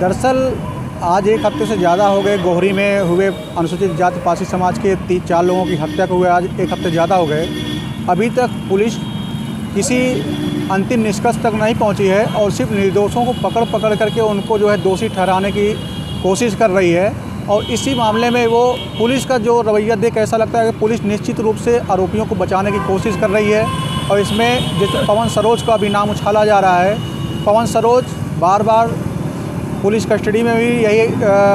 दरअसल, आज एक हफ़्ते से ज़्यादा हो गए, गोहरी में हुए अनुसूचित जाति पासी समाज के तीन चार लोगों की हत्या को हुए, आज एक हफ़्ते ज़्यादा हो गए। अभी तक पुलिस किसी अंतिम निष्कर्ष तक नहीं पहुँची है और सिर्फ़ निर्दोषों को पकड़ पकड़ करके उनको जो है दोषी ठहराने की कोशिश कर रही है और इसी मामले में वो पुलिस का जो रवैया देख ऐसा लगता है कि पुलिस निश्चित रूप से आरोपियों को बचाने की कोशिश कर रही है और इसमें जैसे पवन सरोज का भी नाम उछाला जा रहा है, पवन सरोज बार बार पुलिस कस्टडी में भी यही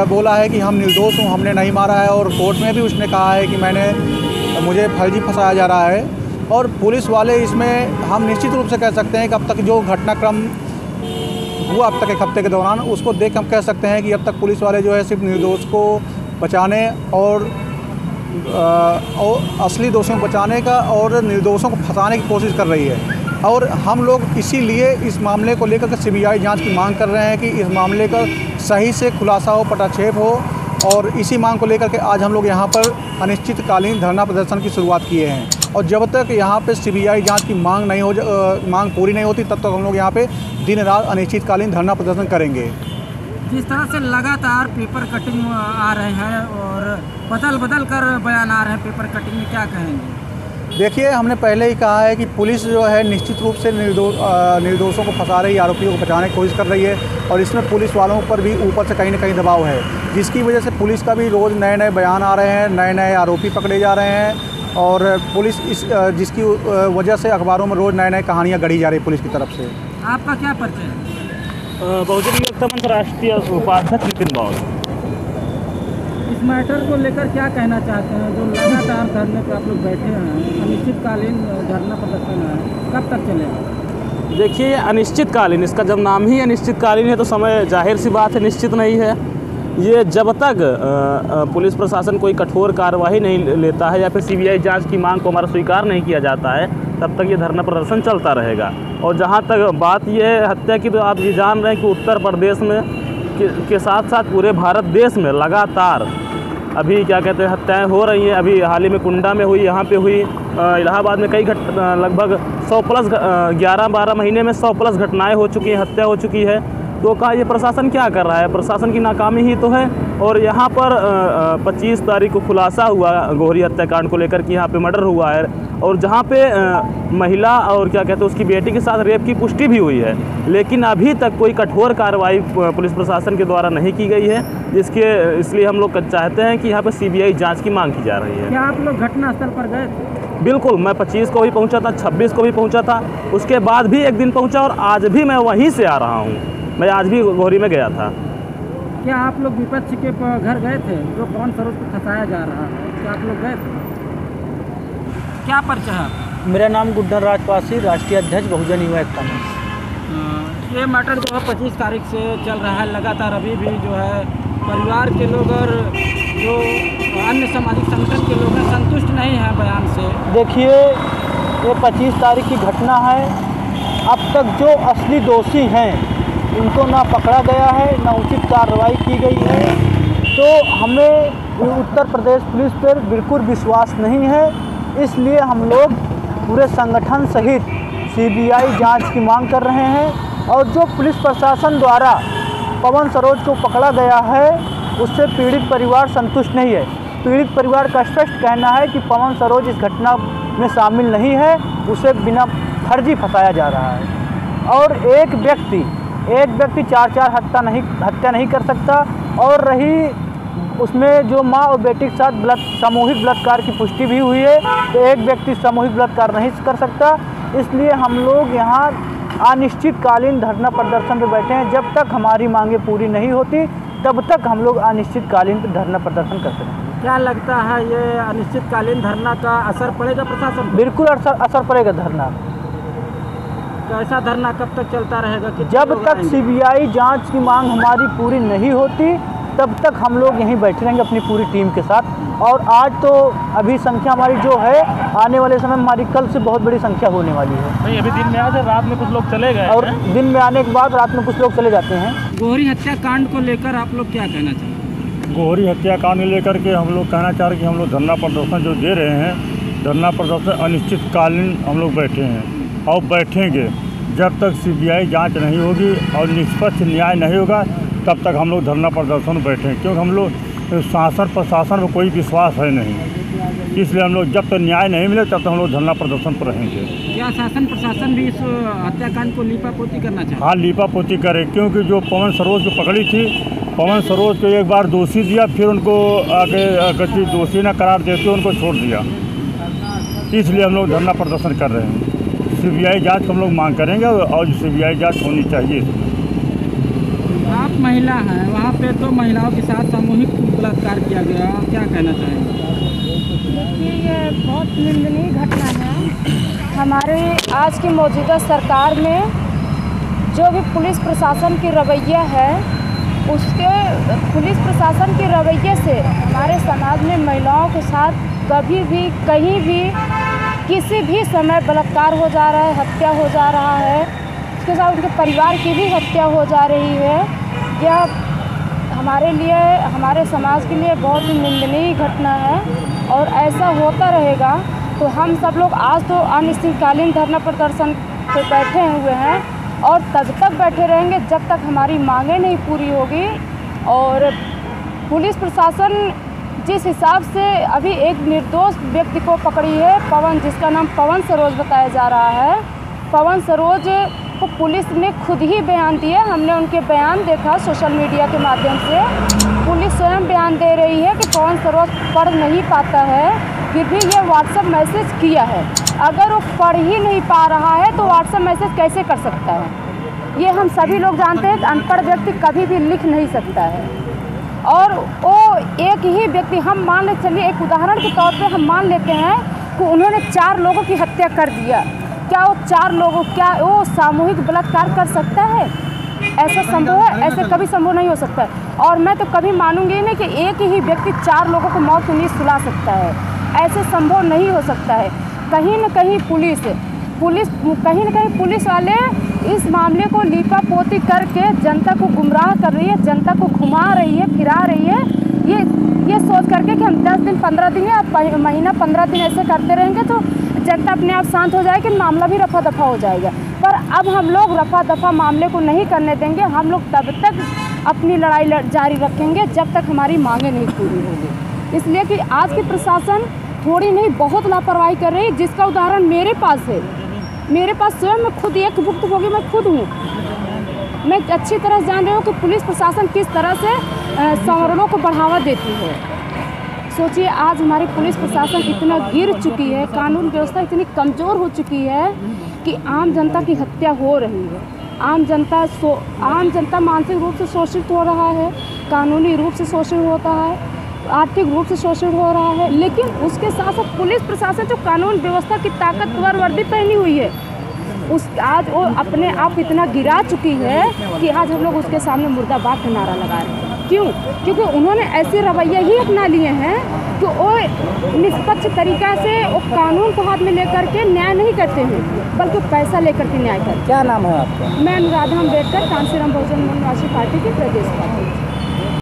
बोला है कि हम निर्दोष हूँ, हमने नहीं मारा है और कोर्ट में भी उसने कहा है कि मैंने, मुझे फर्जी फंसाया जा रहा है। और पुलिस वाले इसमें, हम निश्चित रूप से कह सकते हैं कि अब तक जो घटनाक्रम हुआ अब तक एक हफ़्ते के दौरान, उसको देख हम कह सकते हैं कि अब तक पुलिस वाले जो है सिर्फ़ निर्दोष को बचाने और और असली दोषियों को बचाने का और निर्दोषों को फंसाने की कोशिश कर रही है। और हम लोग इसीलिए इस मामले को लेकर के सीबीआई जाँच की मांग कर रहे हैं कि इस मामले का सही से खुलासा हो पटाक्षेप हो और इसी मांग को लेकर के आज हम लोग यहाँ पर अनिश्चितकालीन धरना प्रदर्शन की शुरुआत किए हैं। और जब तक यहाँ पे सीबीआई जाँच की मांग नहीं हो ज- अ, मांग पूरी नहीं होती तब तक हम लोग यहाँ पे दिन रात अनिश्चितकालीन धरना प्रदर्शन करेंगे। जिस तरह से लगातार पेपर कटिंग आ रहे हैं और बदल बदल कर बयान आ रहे हैं पेपर कटिंग में क्या कहेंगे? देखिए हमने पहले ही कहा है कि पुलिस जो है निश्चित रूप से निर्दो निर्दोषों को फंसा रही है आरोपियों को बचाने की कोशिश कर रही है और इसमें पुलिस वालों पर भी ऊपर से कहीं ना कहीं दबाव है जिसकी वजह से पुलिस का भी रोज़ नए नए बयान आ रहे हैं नए नए आरोपी पकड़े जा रहे हैं और पुलिस इस जिसकी वजह से अखबारों में रोज़ नए नए कहानियाँ गढ़ी जा रही है पुलिस की तरफ़ से। आपका क्या परिचय है? बहुजन मंच राष्ट्रीय उपाध्यक्ष नितिन इस मैटर को लेकर क्या कहना चाहते हैं? जो लगातार धरने पर आप लोग बैठे हैं अनिश्चितकालीन धरना प्रदर्शन है कब तक चलेगा? देखिए अनिश्चितकालीन इसका जब नाम ही अनिश्चितकालीन है तो समय ज़ाहिर सी बात है निश्चित नहीं है। ये जब तक पुलिस प्रशासन कोई कठोर कार्रवाई नहीं लेता है या फिर सीबीआई जाँच की मांग को हमारा स्वीकार नहीं किया जाता है तब तक ये धरना प्रदर्शन चलता रहेगा। और जहाँ तक बात ये है हत्या की तो आप ये जान रहे हैं कि उत्तर प्रदेश में के, के साथ साथ पूरे भारत देश में लगातार अभी क्या कहते हैं, हत्याएँ हो रही हैं। अभी हाल ही में कुंडा में हुई, यहाँ पे हुई इलाहाबाद में कई घट लगभग 100 प्लस ग्यारह बारह महीने में 100 प्लस घटनाएँ हो चुकी हैं, हत्या हो चुकी है। तो कहा, ये प्रशासन क्या कर रहा है? प्रशासन की नाकामी ही तो है। और यहाँ पर पच्चीस तारीख को खुलासा हुआ गोहरी हत्याकांड को लेकर कि यहाँ पे मर्डर हुआ है और जहाँ पे महिला और क्या कहते हैं उसकी बेटी के साथ रेप की पुष्टि भी हुई है लेकिन अभी तक कोई कठोर कार्रवाई पुलिस प्रशासन के द्वारा नहीं की गई है जिसके इसलिए हम लोग चाहते हैं कि यहाँ पे सीबीआई जाँच की मांग की जा रही है। क्या आप लोग घटनास्थल पर गए बिल्कुल मैं 25 को भी पहुँचा था 26 को भी पहुँचा था उसके बाद भी एक दिन पहुँचा और आज भी मैं वहीं से आ रहा हूँ। मैं आज भी गोहरी में गया था। क्या आप लोग विपक्ष के घर गए थे जो कौन सरोज को फंसाया जा रहा है क्या आप लोग गए थे? क्या पर्चा है मेरा नाम गुड्डन राजपासी राष्ट्रीय अध्यक्ष बहुजन युवा एकता ये मैटर जो है पच्चीस तारीख से चल रहा है लगातार अभी भी जो है परिवार के लोग और जो अन्य सामाजिक संगठन के लोग हैं संतुष्ट नहीं हैं बयान से। देखिए ये 25 तारीख की घटना है। अब तक जो असली दोषी हैं उनको ना पकड़ा गया है, ना उचित कार्रवाई की गई है। तो हमें उत्तर प्रदेश पुलिस पर बिल्कुल विश्वास नहीं है। इसलिए हम लोग पूरे संगठन सहित सीबीआई जाँच की मांग कर रहे हैं और जो पुलिस प्रशासन द्वारा पवन सरोज को पकड़ा गया है, उससे पीड़ित परिवार संतुष्ट नहीं है। पीड़ित परिवार का स्पष्ट कहना है कि पवन सरोज इस घटना में शामिल नहीं है, उसे बिना फर्जी फंसाया जा रहा है। और एक व्यक्ति एक व्यक्ति चार चार हत्या नहीं हत्या नहीं कर सकता और रही उसमें जो माँ और बेटी के साथ बलात् सामूहिक बलात्कार की पुष्टि भी हुई है तो एक व्यक्ति सामूहिक बलात्कार नहीं कर सकता। इसलिए हम लोग यहाँ अनिश्चितकालीन धरना प्रदर्शन पे बैठे हैं। जब तक हमारी मांगें पूरी नहीं होती तब तक हम लोग अनिश्चितकालीन धरना प्रदर्शन करते रहेंगे क्या लगता है ये अनिश्चितकालीन धरना का असर पड़ेगा प्रशासन बिल्कुल असर असर पड़ेगा धरना। कैसा धरना कब तक चलता रहेगा कितने जब तक? सीबीआई जाँच की मांग हमारी पूरी नहीं होती तब तक हम लोग यहीं बैठे रहेंगे अपनी पूरी टीम के साथ। और आज तो अभी संख्या हमारी जो है आने वाले समय हमारी कल से बहुत बड़ी संख्या होने वाली है। नहीं अभी दिन में आज रात में कुछ लोग चले गए और है? दिन में आने के बाद रात में कुछ लोग चले जाते हैं। गोहरी हत्याकांड को लेकर आप लोग क्या कहना चाहते हैं गोहरी हत्याकांड को लेकर के हम लोग कहना चाह रहे हैं कि हम लोग धरना प्रदर्शन जो दे रहे हैं धरना प्रदर्शन अनिश्चितकालीन हम लोग बैठे हैं। और बैठेंगे। जब तक सीबीआई जाँच नहीं होगी और निष्पक्ष न्याय नहीं होगा तब तक हम लोग धरना प्रदर्शन बैठे हैं क्योंकि हम लोग शासन प्रशासन में कोई विश्वास है नहीं। इसलिए हम लोग जब तक न्याय नहीं मिले तब तक हम लोग धरना प्रदर्शन पर रहेंगे। क्या शासन प्रशासन भी इस हत्याकांड को लीपा पोती करना चाहिए हाँ? लीपा पोती करे क्योंकि जो पवन सरोज को पकड़ी थी पवन सरोज को एक बार दोषी दिया फिर उनको आगे दोषी न करार देते उनको छोड़ दिया। इसलिए हम लोग धरना प्रदर्शन कर रहे हैं। सीबीआई जाँच हम लोग मांग करेंगे और सीबीआई जाँच होनी चाहिए। आप महिला हैं वहाँ पे तो महिलाओं के साथ सामूहिक बलात्कार किया गया क्या कहना चाहेंगे? देखिए ये बहुत निंदनीय घटना है। हमारे आज की मौजूदा सरकार में जो भी पुलिस प्रशासन की रवैया है उसके पुलिस प्रशासन के रवैये से हमारे समाज में महिलाओं के साथ कभी भी कहीं भी किसी भी समय बलात्कार हो जा रहा है, हत्या हो जा रहा है। उसके साथ उनके परिवार की भी हत्या हो जा रही है। यह हमारे लिए, हमारे समाज के लिए बहुत ही निंदनीय घटना है और ऐसा होता रहेगा। तो हम सब लोग आज तो अनिश्चितकालीन धरना प्रदर्शन पे बैठे हुए हैं और तब तक बैठे रहेंगे जब तक हमारी मांगें नहीं पूरी होगी और पुलिस प्रशासन जिस हिसाब से अभी एक निर्दोष व्यक्ति को पकड़ी है, पवन, जिसका नाम पवन सरोज बताया जा रहा है। पवन सरोज को पुलिस ने खुद ही बयान दिए हमने उनके बयान देखा सोशल मीडिया के माध्यम से। पुलिस स्वयं बयान दे रही है कि पवन सरोज पढ़ नहीं पाता है, फिर भी ये व्हाट्सएप मैसेज किया है। अगर वो पढ़ ही नहीं पा रहा है तो व्हाट्सएप मैसेज कैसे कर सकता है? ये हम सभी लोग जानते हैं कि अनपढ़ व्यक्ति कभी भी लिख नहीं सकता है। और वो एक ही व्यक्ति हम मान ले चलिए, एक उदाहरण के तौर पे हम मान लेते हैं कि उन्होंने चार लोगों की हत्या कर दिया क्या वो चार लोगों, क्या वो सामूहिक बलात्कार कर सकता है? ऐसा संभव है? ऐसे कभी संभव नहीं हो सकता है। और मैं तो कभी मानूँगी नहीं कि एक ही व्यक्ति चार लोगों को मौत नींद सुला सकता है। ऐसे संभव नहीं हो सकता है। कहीं न कहीं पुलिस पुलिस, कहीं न कहीं पुलिस वाले इस मामले को लीपा पोती करके जनता को गुमराह कर रही है जनता को घुमा रही है फिरा रही है। ये ये सोच करके कि हम दस दिन पंद्रह दिन या महीना पंद्रह दिन ऐसे करते रहेंगे तो जनता अपने आप शांत हो जाएगी मामला भी रफा दफ़ा हो जाएगा। पर अब हम लोग रफा दफ़ा मामले को नहीं करने देंगे हम लोग तब तक अपनी लड़ाई लड़, जारी रखेंगे जब तक हमारी मांगे नहीं पूरी होगी। इसलिए कि आज की प्रशासन थोड़ी नहीं बहुत लापरवाही कर रही जिसका उदाहरण मेरे पास है। मेरे पास स्वयं मैं खुद एक भुक्तभोगी मैं खुद हूँ। मैं अच्छी तरह जान रही हूँ कि पुलिस प्रशासन किस तरह से संवरणों को बढ़ावा देती है। सोचिए, आज हमारी पुलिस प्रशासन इतना गिर चुकी है, कानून व्यवस्था इतनी कमज़ोर हो चुकी है कि आम जनता की हत्या हो रही है। आम जनता सो, आम जनता मानसिक रूप से शोषित हो रहा है, कानूनी रूप से शोषित होता है। आर्थिक रूप से शोषण हो रहा है लेकिन उसके साथ साथ पुलिस प्रशासन जो कानून व्यवस्था की ताकतवर वर्दी पहनी हुई है उस आज वो अपने आप इतना गिरा चुकी है कि आज हम लोग उसके सामने मुर्दाबाद का नारा लगा रहे हैं। क्यों? क्योंकि उन्होंने ऐसे रवैया ही अपना लिए हैं कि वो निष्पक्ष तरीका से वो कानून को हाथ में लेकर के न्याय नहीं करते हैं बल्कि पैसा लेकर के न्याय करते क्या नाम है आपका? मैं अनुराधा अंबेडकर कांसीराम बहुजन निवासी पार्टी की प्रदेश पार्टी।